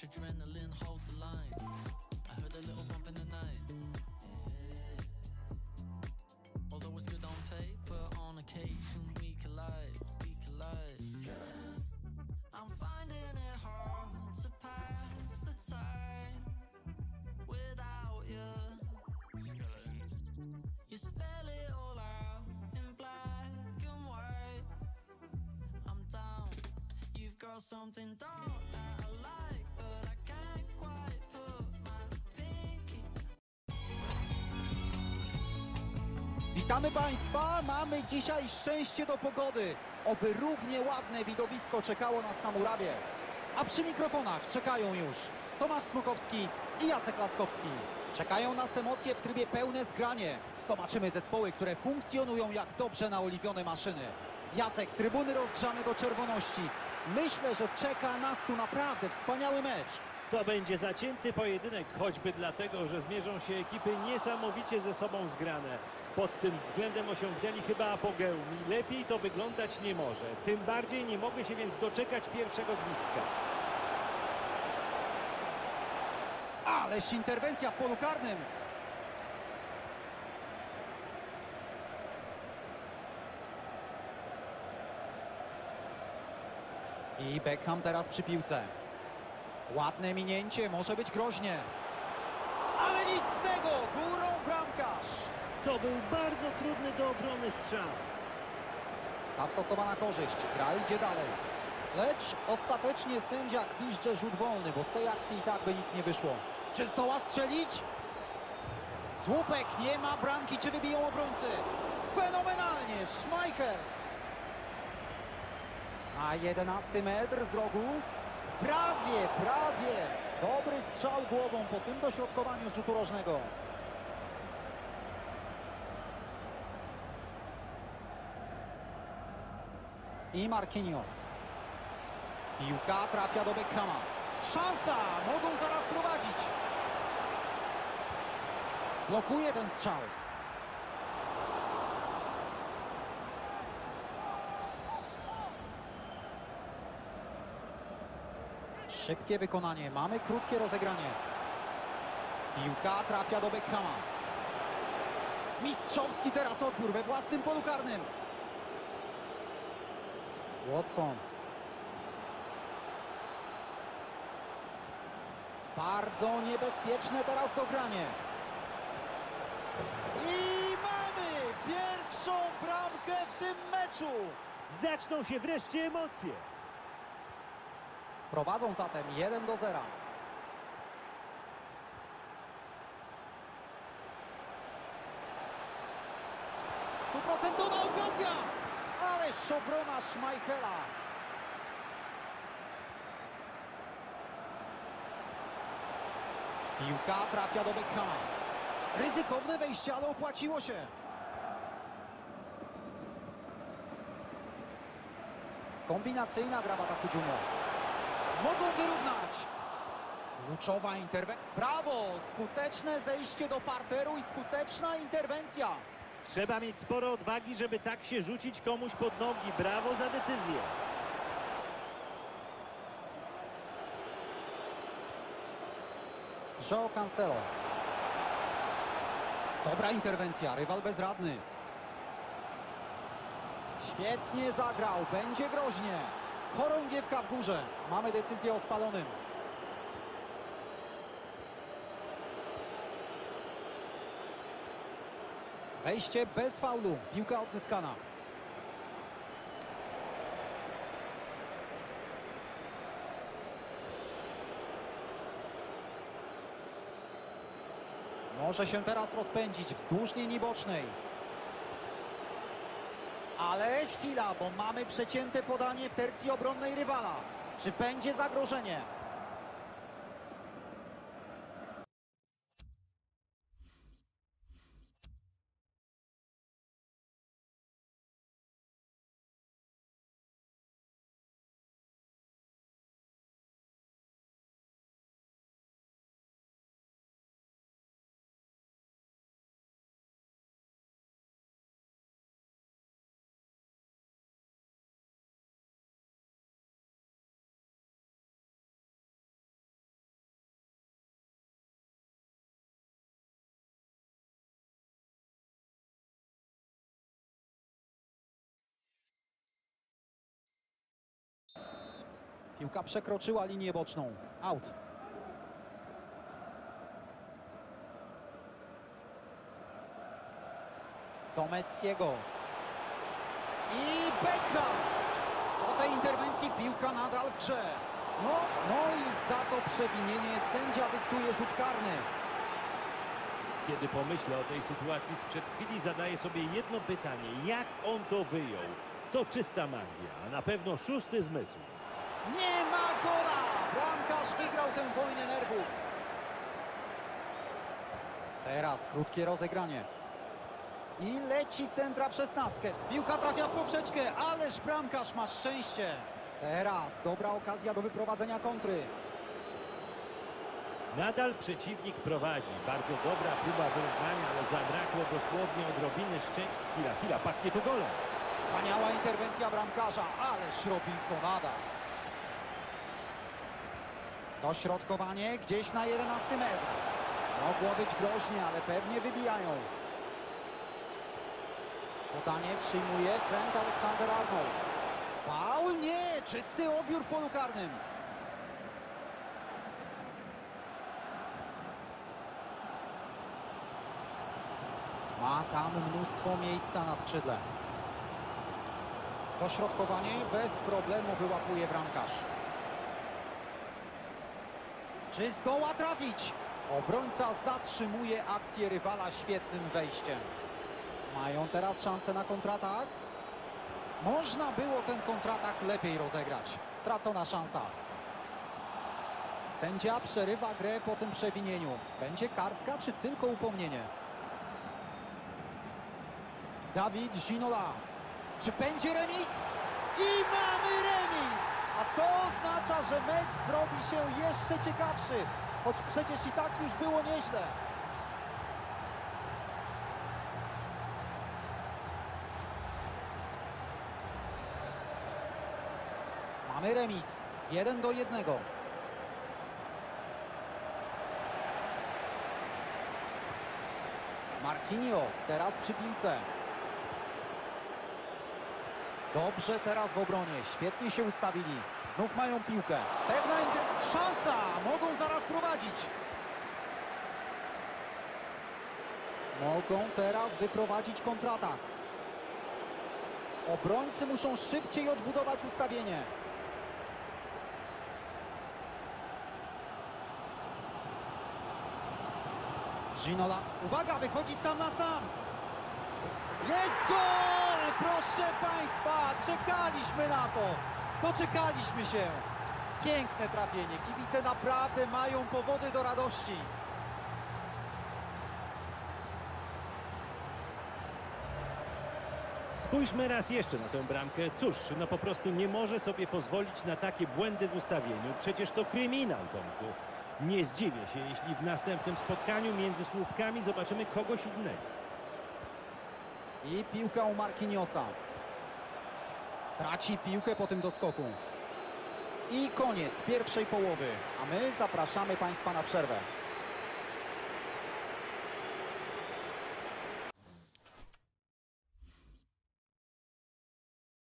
much adrenaline, hold the line. I heard a little bump in the night. Yeah. Although it's good on paper, on occasion we collide, we collide. I'm finding it hard to pass the time without you. Skeletons. You spell it all out in black and white. I'm down. You've got something dark Witamy Państwa, mamy dzisiaj szczęście do pogody. Oby równie ładne widowisko czekało nas na murawie. A przy mikrofonach czekają już Tomasz Smokowski i Jacek Laskowski. Czekają nas emocje w trybie pełne zgranie. Zobaczymy zespoły, które funkcjonują jak dobrze naoliwione maszyny. Jacek, trybuny rozgrzane do czerwoności. Myślę, że czeka nas tu naprawdę wspaniały mecz. To będzie zacięty pojedynek, choćby dlatego, że zmierzą się ekipy niesamowicie ze sobą zgrane. Pod tym względem osiągnęli chyba apogeum i lepiej to wyglądać nie może. Tym bardziej nie mogę się więc doczekać pierwszego gwizdka. Ależ interwencja w polu karnym. I Beckham teraz przy piłce. Ładne minięcie, może być groźnie. Ale nic z tego, bramkarz. To był bardzo trudny do obrony strzał. Zastosowana korzyść, gra idzie dalej. Lecz ostatecznie sędzia gwizdże rzut wolny, bo z tej akcji i tak by nic nie wyszło. Czy zdoła strzelić? Słupek, nie ma bramki, czy wybiją obrońcy? Fenomenalnie, Schmeichel. A 11 metr z rogu. Prawie, prawie. Dobry strzał głową po tym dośrodkowaniu z rzutu rożnego. I Marquinhos. Piłka trafia do Beckhama. Szansa! Mogą zaraz prowadzić. Blokuje ten strzał. Szybkie wykonanie. Mamy krótkie rozegranie. Piłka trafia do Beckhama. Mistrzowski teraz odbiór we własnym polu karnym. Watson. Bardzo niebezpieczne teraz dogranie. I mamy pierwszą bramkę w tym meczu. Zaczną się wreszcie emocje. Prowadzą zatem 1 do 0. Stuprocentowa okazja! Ależ obrona Schmeichela. Piłka trafia do Beckhama. Ryzykowne wejście, ale opłaciło się. Kombinacyjna gra w ataku Juniors. Mogą wyrównać. Kluczowa interwencja. Brawo! Skuteczne zejście do parteru i skuteczna interwencja. Trzeba mieć sporo odwagi, żeby tak się rzucić komuś pod nogi. Brawo za decyzję. João Cancelo. Dobra interwencja, rywal bezradny. Świetnie zagrał, będzie groźnie. Chorągiewka w górze. Mamy decyzję o spalonym. Wejście bez faulu, piłka odzyskana. Może się teraz rozpędzić wzdłuż linii bocznej. Ale chwila, bo mamy przecięte podanie w tercji obronnej rywala. Czy będzie zagrożenie? Piłka przekroczyła linię boczną. Out. Do Messiego. I Beckham. Po tej interwencji piłka nadal w grze. No, no i za to przewinienie sędzia dyktuje rzut karny. Kiedy pomyślę o tej sytuacji sprzed chwili, zadaję sobie jedno pytanie. Jak on to wyjął? To czysta magia, a na pewno szósty zmysł. Nie ma gola! Bramkarz wygrał tę wojnę nerwów. Teraz krótkie rozegranie. I leci centra w szesnastkę. Piłka trafia w poprzeczkę, ależ bramkarz ma szczęście. Teraz dobra okazja do wyprowadzenia kontry. Nadal przeciwnik prowadzi. Bardzo dobra próba wyrównania, ale zabrakło dosłownie odrobiny szczęścia. Chwila, chwila, pachnie to golem. Wspaniała interwencja bramkarza, ależ Robinsonada. Dośrodkowanie gdzieś na 11 metr. Mogło być groźnie, ale pewnie wybijają. Podanie przyjmuje Trent Alexander-Arnold. Faul? Nie! Czysty odbiór w polu karnym. Ma tam mnóstwo miejsca na skrzydle. Dośrodkowanie bez problemu wyłapuje bramkarz. Czy zdoła trafić? Obrońca zatrzymuje akcję rywala świetnym wejściem. Mają teraz szansę na kontratak. Można było ten kontratak lepiej rozegrać. Stracona szansa. Sędzia przerywa grę po tym przewinieniu. Będzie kartka czy tylko upomnienie? Dawid Ginola. Czy będzie remis? I mamy remis! To oznacza, że mecz zrobi się jeszcze ciekawszy. Choć przecież i tak już było nieźle. Mamy remis. Jeden do jednego. Marquinhos teraz przy piłce. Dobrze teraz w obronie. Świetnie się ustawili. Znów mają piłkę. Pewna szansa. Mogą zaraz prowadzić. Mogą teraz wyprowadzić kontratak. Obrońcy muszą szybciej odbudować ustawienie. Ginola. Uwaga, wychodzi sam na sam. Jest gol! Proszę Państwa, czekaliśmy na to. Doczekaliśmy się. Piękne trafienie. Kibice naprawdę mają powody do radości. Spójrzmy raz jeszcze na tę bramkę. Cóż, no po prostu nie może sobie pozwolić na takie błędy w ustawieniu. Przecież to kryminał, Tomku. Nie zdziwię się, jeśli w następnym spotkaniu między słupkami zobaczymy kogoś innego. I piłka u Marquinhosa. Traci piłkę po tym doskoku. I koniec pierwszej połowy. A my zapraszamy Państwa na przerwę.